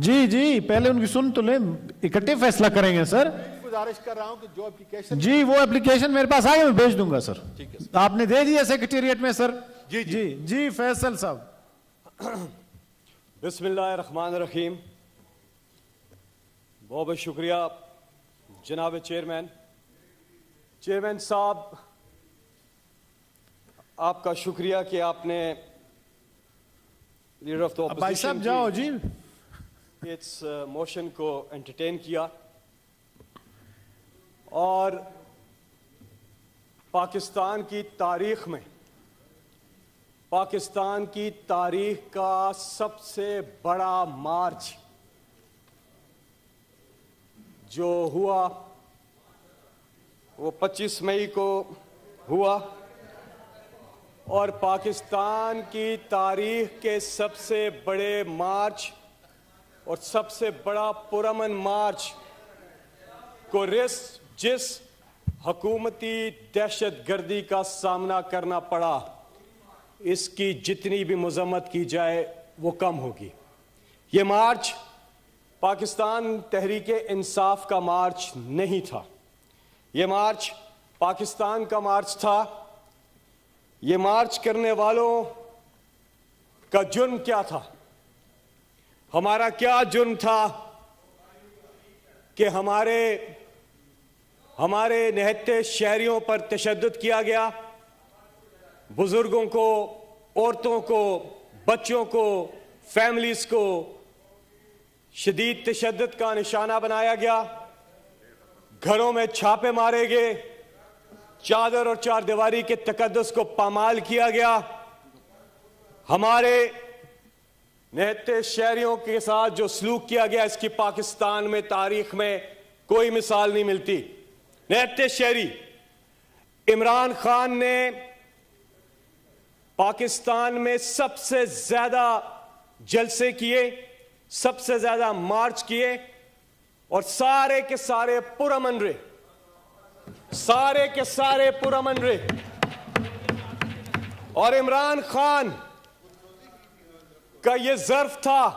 जी जी पहले उनकी सुन तो ले। इकट्ठे फैसला करेंगे सर। गुजारिश कर रहा हूँ कि जो एप्लीकेशन जी वो एप्लीकेशन मेरे पास आए मैं भेज दूँगा सर। ठीक है आपने दे दिया सेक्रेटेरिएट में सर। जी, जी। जी जी फैसल साहब। बिस्मिल्लाहिर्रहमानिर्रहीम। बहुत बहुत शुक्रिया जनाब चेयरमैन चेयरमैन साहब आपका शुक्रिया कि आपने लीडर ऑफ़ द अब भाई साहब जाओ जी। इस मोशन को एंटरटेन किया और पाकिस्तान की तारीख में, पाकिस्तान की तारीख का सबसे बड़ा मार्च जो हुआ, वो 25 मई को हुआ और पाकिस्तान की तारीख के सबसे बड़े मार्च और सबसे बड़ा पुरमन मार्च को रिस जिस हकूमती दहशत गर्दी का सामना करना पड़ा, इसकी जितनी भी मजम्मत की जाए, वो कम होगी। ये मार्च पाकिस्तान तहरीक इंसाफ का मार्च नहीं था। ये मार्च पाकिस्तान का मार्च था। ये मार्च करने वालों का जुर्म क्या था? हमारा क्या जुर्म था कि हमारे हमारे नहते शहरियों पर तशद किया गया, बुज़ुर्गों को, औरतों को, बच्चों को, फैमिलीज़ को शदीद तशद का निशाना बनाया गया। घरों में छापे मारे गए। चादर और चार दीवारी के तकदस को पामाल किया गया। हमारे नहते शहरियों के साथ जो सलूक किया गया इसकी पाकिस्तान में तारीख में कोई मिसाल नहीं मिलती। नहते शहरी, इमरान खान ने पाकिस्तान में सबसे ज़्यादा जलसे किए, सबसे ज़्यादा मार्च किए और सारे के सारे पुरमन रहे सारे के सारे पुरमन रहे और इमरान खान का यह जर्फ था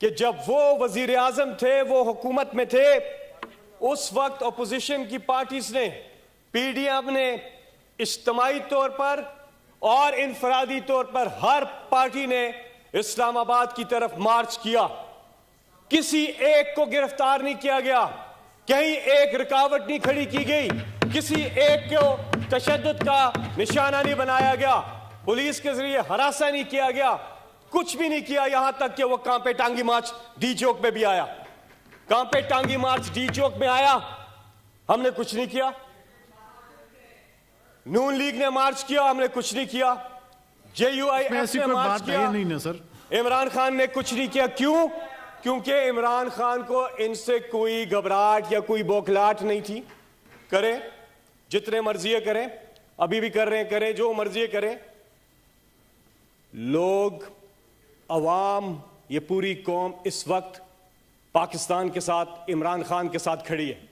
कि जब वो वज़ीर आज़म थे, वो हुकूमत में थे, उस वक्त अपोजिशन की पार्टीज़ ने पीडीएम ने इज्तमाही तौर पर और इनफरादी तौर पर हर पार्टी ने इस्लामाबाद की तरफ़ मार्च किया। किसी एक को गिरफ़्तार नहीं किया गया, कहीं एक रुकावट नहीं खड़ी की गई, किसी एक को तशद का निशाना नहीं बनाया गया, पुलिस के ज़रिए हरासा नहीं किया गया। कुछ भी नहीं किया यहाँ तक कि वो कांपे टांगी मार्च डी चौक में भी आया। कांपे टांगी मार्च डी चौक में आया। हमने कुछ नहीं किया। नून लीग ने मार्च किया हमने कुछ नहीं किया। जे यू आई ऐसी ने मार्च किया। नहीं ना सर। इमरान खान ने कुछ नहीं किया। क्यों? क्योंकि इमरान खान को इनसे कोई घबराहट या कोई बौखलाहट नहीं थी। करें जितने मर्ज़ी करें। अभी भी कर रहे हैं करें जो मर्ज़ी करें। लोग अवाम, ये पूरी कौम इस वक्त पाकिस्तान के साथ, इमरान खान के साथ खड़ी है।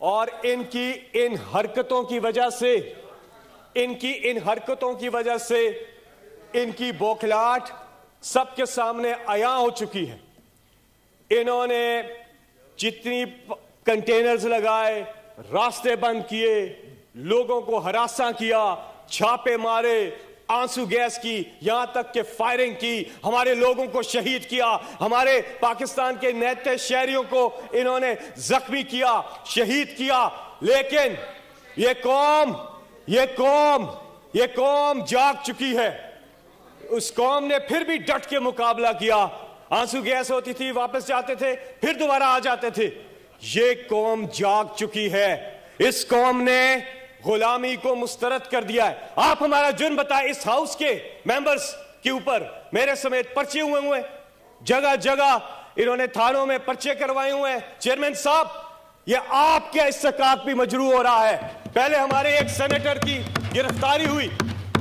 और इनकी इन हरकतों की वजह से, इनकी इन हरकतों की वजह से इनकी बौखलाहट सबके सामने आया हो चुकी है। इन्होंने जितनी कंटेनर्स लगाए, रास्ते बंद किए, लोगों को हरासा किया, छापे मारे आँसू गैस की, यहाँ तक के फायरिंग की, हमारे लोगों को शहीद किया, हमारे पाकिस्तान के नैते शहरियों को इन्होंने जख्मी किया, शहीद किया। लेकिन ये कौम ये कौम ये कौम जाग चुकी है। उस कौम ने फिर भी डट के मुकाबला किया। आँसू गैस होती थी, वापस जाते थे, फिर दोबारा आ जाते थे। ये कौम जाग चुकी है। इस कौम ने गुलामी को मुस्तरद कर दिया है। आप हमारा जुर्म बताए इस हाउस के मेंबर्स के ऊपर। मेरे समेत पर्चे हुए हुए जगह जगह इन्होंने थानों में पर्चे करवाए हुए हैं। चेयरमैन साहब, ये आपके इस्तकाक भी मजरू हो रहा है। पहले हमारे एक सेनेटर की गिरफ्तारी हुई,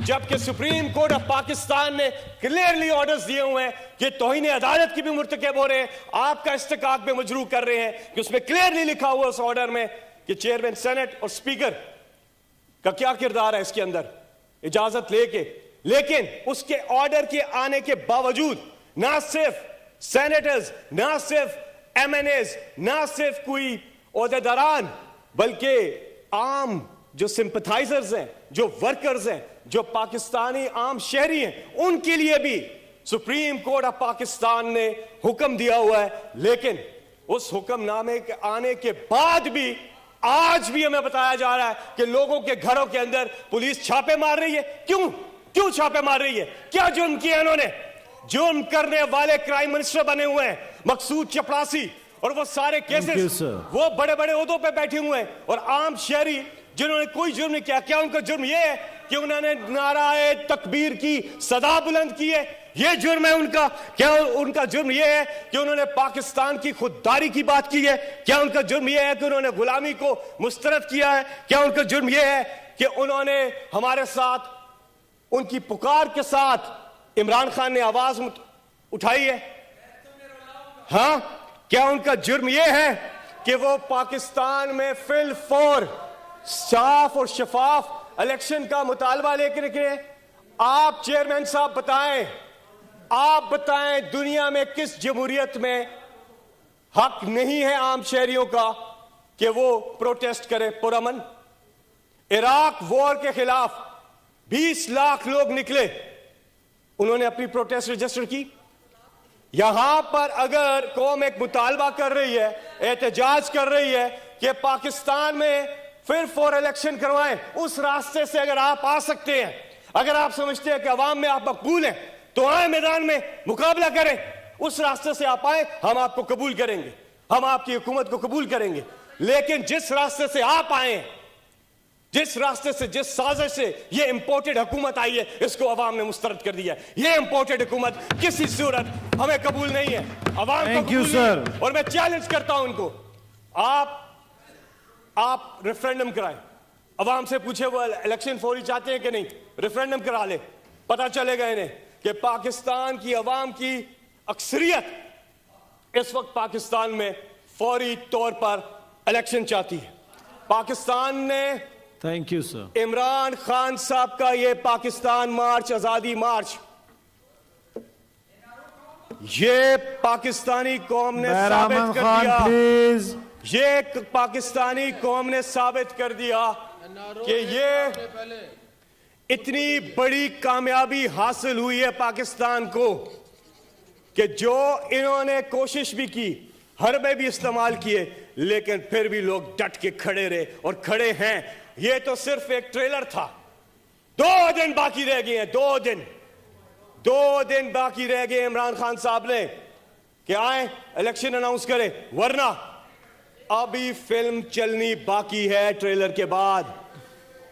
जबकि सुप्रीम कोर्ट ऑफ़ पाकिस्तान ने क्लियरली ऑर्डर्स दिए हुए हैं कि तोहिन अदालत की भी मुर्तकब हो रहे हैं। आपका इस्तकाक भी मजरू कर रहे हैं कि उसमें क्लियरली लिखा हुआ उस ऑर्डर में कि चेयरमैन, सेनेट और स्पीकर का क्या किरदार है इसके अंदर? इजाज़त लेके। लेकिन उसके ऑर्डर के आने के बावजूद, ना सिर्फ़ सेनेटर्स ना सिर्फ़ एम एन एज ना सिर्फ़ कोई अहदेदारान बल्कि आम जो सिंपथाइजर्स हैं, जो वर्कर्स हैं, जो पाकिस्तानी आम शहरी हैं, उनके लिए भी सुप्रीम कोर्ट ऑफ़ पाकिस्तान ने हुक्म दिया हुआ है। लेकिन उस हुक्मनामे के आने के बाद भी आज भी हमें बताया जा रहा है कि लोगों के घरों के अंदर पुलिस छापे मार रही है। क्यों? क्यों छापे मार रही है? क्या जुर्म किया इन्होंने? जुर्म करने वाले क्राइम मिनिस्टर बने हुए हैं मकसूद चपरासी और वो सारे केसेस. वो बड़े बड़े उदों पे बैठे हुए हैं। और आम शहरी जिन्होंने कोई जुर्म नहीं किया क्या उनका जुर्म यह है कि उन्होंने नाराए तकबीर की, सदा बुलंद की है? ये जुर्म है उनका। क्या उनका जुर्म ये है कि उन्होंने पाकिस्तान की खुददारी की बात की है? क्या उनका जुर्म ये है कि उन्होंने गुलामी को मुस्तरद किया है? क्या उनका जुर्म ये है कि उन्होंने हमारे साथ, उनकी पुकार के साथ इमरान खान ने आवाज़ उठाई है? हाँ? क्या उनका जुर्म यह है कि वो पाकिस्तान में फिल फोर, साफ़ और शफाफ इलेक्शन का मुतालबा लेकर निकले आप चेयरमैन साहब बताएँ, आप बताएँ दुनिया में किस जमहूरियत में हक नहीं है आम शहरियों का कि वो प्रोटेस्ट करें पुरमन इराक वॉर के खिलाफ 20 लाख लोग निकले, उन्होंने अपनी प्रोटेस्ट रजिस्टर की। यहाँ पर अगर कौम एक मुतालबा कर रही है, एहतजाज कर रही है कि पाकिस्तान में फिर फॉर इलेक्शन करवाएँ। उस रास्ते से अगर आप आ सकते हैं अगर आप समझते हैं कि अवाम में आप मकबूल हैं तो आए मैदान में मुकाबला करें। उस रास्ते से आप आए हम आपको कबूल करेंगे। हम आपकी हुकूमत को कबूल करेंगे। लेकिन जिस रास्ते से आप आए जिस रास्ते से जिस साजिश से ये इंपोर्टेड हुकूमत आई है इसको अवाम ने मुस्तरद कर दिया है। ये इंपोर्टेड हुकूमत किसी सूरत हमें कबूल नहीं है। अवाम को Thank you, कबूल नहीं है। और मैं चैलेंज करता हूँ उनको। आप आप रेफरेंडम कराएँ। अवाम से पूछे वो इलेक्शन फौरी चाहते हैं कि नहीं? रेफरेंडम करा ले। पता चलेगा इन्हें कि पाकिस्तान की अवाम की अक्सरियत इस वक्त पाकिस्तान में फौरी तौर पर इलेक्शन चाहती है। पाकिस्तान ने thank you sir Imran Khan साहब का ये पाकिस्तान मार्च आज़ादी मार्च। ये पाकिस्तानी कौम ने साबित कर दिया। प्लीज़ ये पाकिस्तानी कौम ने साबित कर दिया कि ये इतनी बड़ी कामयाबी हासिल हुई है पाकिस्तान को कि जो इन्होंने कोशिश भी की हरबे भी इस्तेमाल किए, लेकिन फिर भी लोग डट के खड़े रहे और खड़े हैं। ये तो सिर्फ़ एक ट्रेलर था। दो दिन बाकी रह गए हैं, दो दिन। दो दिन बाकी रह गए इमरान खान साहब ने, कि आए इलेक्शन अनाउंस करें। वरना अभी फ़िल्म चलनी बाकी है ट्रेलर के बाद।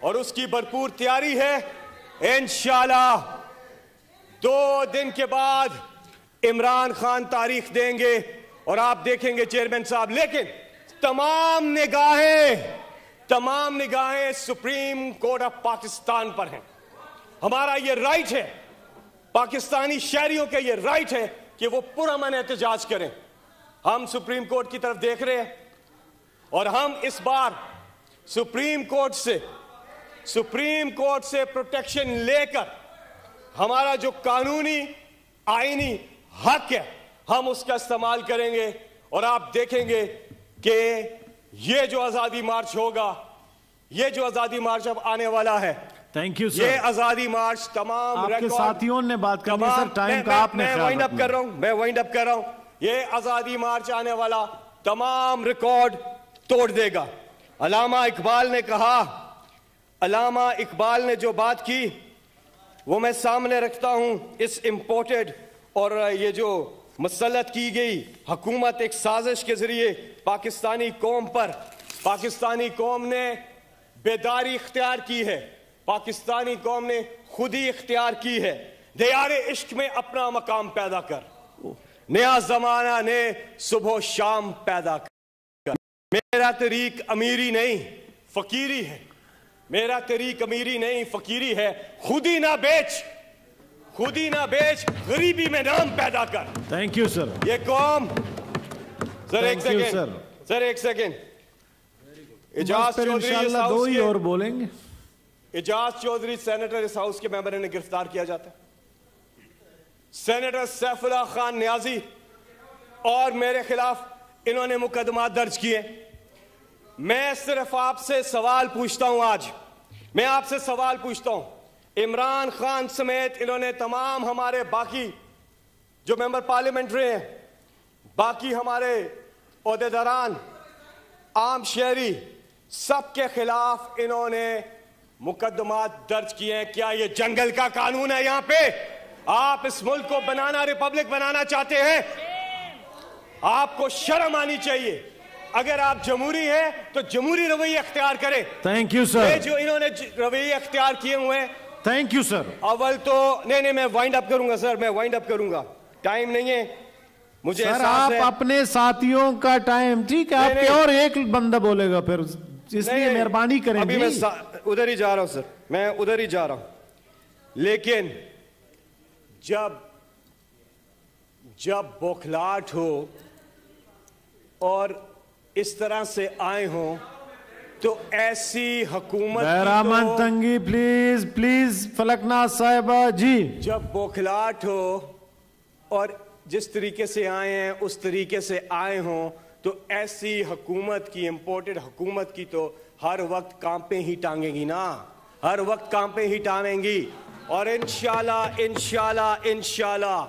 और उसकी भरपूर तैयारी है, इंशाल्लाह। दो दिन के बाद इमरान खान तारीख देंगे और आप देखेंगे चेयरमैन साहब। लेकिन तमाम निगाहें तमाम निगाहें सुप्रीम कोर्ट ऑफ़ पाकिस्तान पर हैं। हमारा ये राइट है, पाकिस्तानी शहरियों का ये राइट है कि वो पुरमन एहतजाज करें। हम सुप्रीम कोर्ट की तरफ़ देख रहे हैं और हम इस बार सुप्रीम कोर्ट से सुप्रीम कोर्ट से प्रोटेक्शन लेकर हमारा जो कानूनी आईनी हक है हम उसका इस्तेमाल करेंगे और आप देखेंगे कि ये जो आज़ादी मार्च होगा ये जो आज़ादी मार्च अब आने वाला है थैंक यू ये आज़ादी मार्च तमाम आपके साथियों ने बात करनी सर, टाइम का आपने मैं वाइंड अप कर रहा हूँ मैं वाइंड अप कर रहा हूँ। ये आज़ादी मार्च आने वाला तमाम रिकॉर्ड तोड़ देगा। अलामा इकबाल ने कहा अलामा इकबाल ने जो बात की वो मैं सामने रखता हूँ। इस इंपोर्टेड और ये जो मसलत की गई हकूमत एक साजिश के ज़रिए पाकिस्तानी कौम पर पाकिस्तानी कौम ने बेदारी इख्तियार की है। पाकिस्तानी कौम ने खुद ही इख्तियार की है। दयार इश्क में अपना मकाम पैदा कर। नया जमाना ने सुबह शाम पैदा कर। मेरा तरीक अमीरी नहीं फकीरी है। मेरा तरीक अमीरी नहीं फकीरी है। खुद ही ना बेच खुद ही ना बेच गरीबी में नाम पैदा कर। थैंक यू सर ये कौम सर एक सेकेंड. सर एक सेकेंड एजाज चौधरी दो ही और बोलेंगे। एजाज चौधरी सेनेटर इस हाउस के मेंबर ने गिरफ़्तार किया जाता है। सेनेटर सैफुल्ला खान न्याजी और मेरे खिलाफ इन्होंने मुकदमा दर्ज किए। मैं सिर्फ़ आपसे सवाल पूछता हूँ आज। मैं आपसे सवाल पूछता हूँ। इमरान खान समेत इन्होंने तमाम हमारे बाकी जो मेंबर पार्लियामेंट रहे हैं, बाकी हमारे अहदेदारान, आम शहरी, सबके खिलाफ इन्होंने मुकदमा दर्ज किए हैं। क्या ये जंगल का कानून है यहाँ पे? आप इस मुल्क को बनाना, रिपब्लिक बनाना चाहते हैं? आपको शर्म आनी चाहिए। अगर आप जमहूरी हैं तो जमहूरी रवैया अख्तियार करें। थैंक यू सर जो इन्होंने रवैये अख्तियार किए हुए हैं थैंक यू सर अव्वल तो नहीं नहीं मैं वाइंड अप करूँगा सर मैं वाइंड अप करूँगा। टाइम नहीं है। मुझे सर आप है। अपने साथियों का टाइम ठीक है आपके और एक बंदा बोलेगा फिर इसलिए मेहरबानी करें अभी मैं उधर ही जा रहा हूँ सर मैं उधर ही जा रहा हूँ। लेकिन जब जब बौखलाहट हो और इस तरह से आए हो तो ऐसी हुकूमत बहरामन तो- तंगी प्लीज़ प्लीज़ फलकनाथ साहिबा जी। जब बौखलाहट हो और जिस तरीके से आए हैं उस तरीके से आए हों तो ऐसी हुकूमत की इंपोर्टेड हुकूमत की तो हर वक्त कांपे ही टांगेगी ना। हर वक्त कांपे ही टांगेंगी। और इंशाला इंशाला इंशाला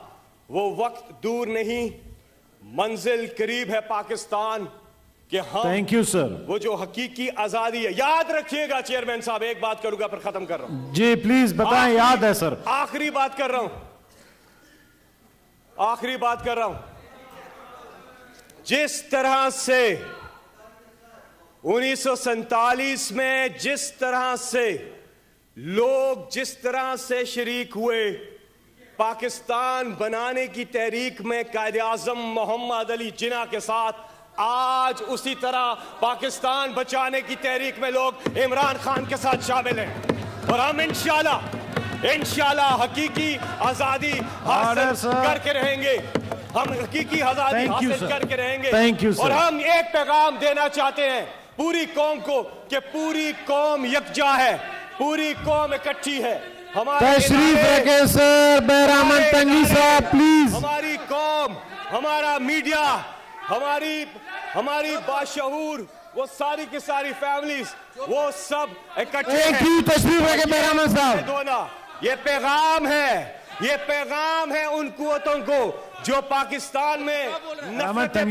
वो वक्त दूर नहीं। मंजिल करीब है पाकिस्तान। कि हम थैंक यू सर वो जो हकीकी आज़ादी है याद रखिएगा चेयरमैन साहब एक बात करूँगा फिर खत्म कर रहा हूँ। जी प्लीज़ बताएँ याद है सर आखिरी बात कर रहा हूँ। आखिरी बात कर रहा हूँ। जिस तरह से 1947 में जिस तरह से लोग जिस तरह से शरीक हुए पाकिस्तान बनाने की तहरीक में कायद आज़म मोहम्मद अली जिना के साथ आज उसी तरह पाकिस्तान बचाने की तहरीक में लोग इमरान खान के साथ शामिल हैं। और हम इंशाल्लाह इंशाल्लाह हकीकी आज़ादी हासिल करके रहेंगे। हम हकीकी आज़ादी हासिल करके रहेंगे। और हम एक पैगाम देना चाहते हैं पूरी कौम को कि पूरी कौम यकजा है पूरी कौम इकट्ठी है। हमारे तशरीफ़ सर। बहरामन हमारे तंगी साहब प्लीज़ हमारी कौम हमारा मीडिया हमारी हमारी बाशहूर वो सारी की सारी फैमिलीज़ वो सब इकट्ठे थैंक। यू बहरामन साहब। दो ना ये पैगाम है ये पैगाम है उन कुतों को जो पाकिस्तान में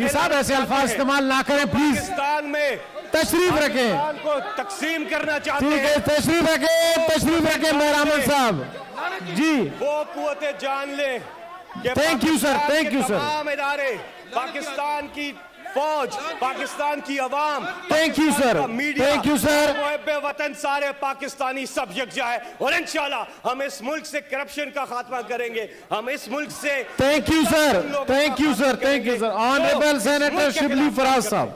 साहब ऐसे अल्फाज इस्तेमाल ना करें प्लीज़ पाकिस्तान में तशरीफ़ रखें। पाकिस्तान को तकसीम करना चाहते ठीक है तशरीफ़ रखे तशरीफ़ रखे बहरामन साहब। जी। वो कुतें जान ले कि Thank you, sir. Pakistan Thank के you, sir. तमाम इदारे पाकिस्तान की फौज पाकिस्तान की अवाम thank you sir thank you sir वतन सारे पाकिस्तानी सब यकजा है और इंशाल्लाह हम इस मुल्क से करप्शन का खात्मा करेंगे। हम इस मुल्क से thank you sir thank you sir thank you sir honourable senator Shibli Faraz साहब।